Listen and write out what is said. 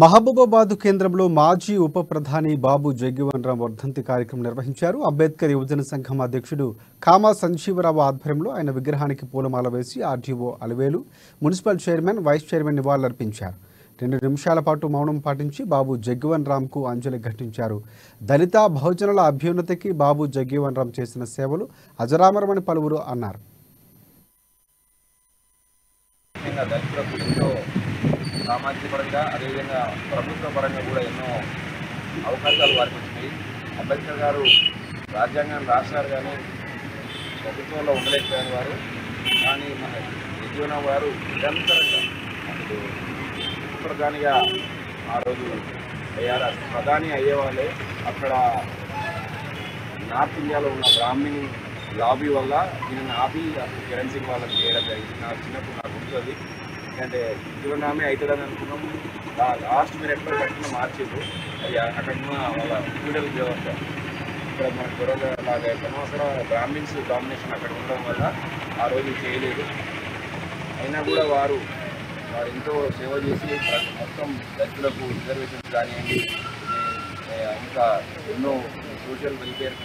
మహబూబాబాద్ కేంద్రంలో మాజీ ఉప ప్రధాని బాబు జగ్జీవన్ రామ్ వర్ధంతి కార్యక్రమం నిర్వహించారు. అంబేద్కర్ యువజన సంఘం అధ్యక్షుడు కామా సంజీవరావు ఆధ్వర్యంలో ఆయన విగ్రహానికి పూలమాల వేసి RDO Alivelu municipal chairman vice chairman నివాళులర్పించారు. రెండు నిమిషాల పాటు మౌనం పాటించి బాబు జగ్జీవన్ రామ్కు అంజలి ఘటించారు. దళిత బహుజనుల అభ్యున్నతికి బాబు జగ్జీవన్ రామ్ చేసిన సేవలు అజరామరమని పలువురు అన్నారు. సామాజిక పరంగా అదేవిధంగా ప్రభుత్వ పరంగా కూడా ఎన్నో అవకాశాలు వారికి వచ్చినాయి. అంబేద్కర్ గారు రాజ్యాంగాన్ని రాశారు కానీ ప్రభుత్వంలో ఉండలేకపోయిన వారు. కానీ మన యజ్ఞరావు వారు నిరంతరంగా అసలు ప్రధానిగా ఆ రోజు అయ్యారు. ప్రధాని అయ్యేవాళ్ళే. అక్కడ నార్త్ ఇండియాలో ఉన్న బ్రాహ్మిణి లాబీ వల్ల నేను ఆపి అసలు కిరణ్ సింగ్ వాళ్ళకి చేయడం జరిగింది. నాకు చిన్నప్పుడు నాకు ఉంటుంది ఎందుకంటే జీవనామే అవుతుందని అనుకున్నాము. లాస్ట్ మినిట్లో కట్టిన మార్చింది. అది అక్కడ వాళ్ళ ఫ్యూడల్ వ్యవస్థ ఇక్కడ మన గొడవ లాగా ఎక్కడో అక్కడ బ్రాహ్మిన్స్ డామినేషన్ అక్కడ ఉండడం వల్ల ఆ రోజు చేయలేదు. అయినా కూడా వారు వారు ఎంతో సేవ చేసి మొత్తం దళితులకు రిజర్వేషన్స్ కానివ్వండి ఇంకా ఎన్నో సోషల్ వెల్ఫేర్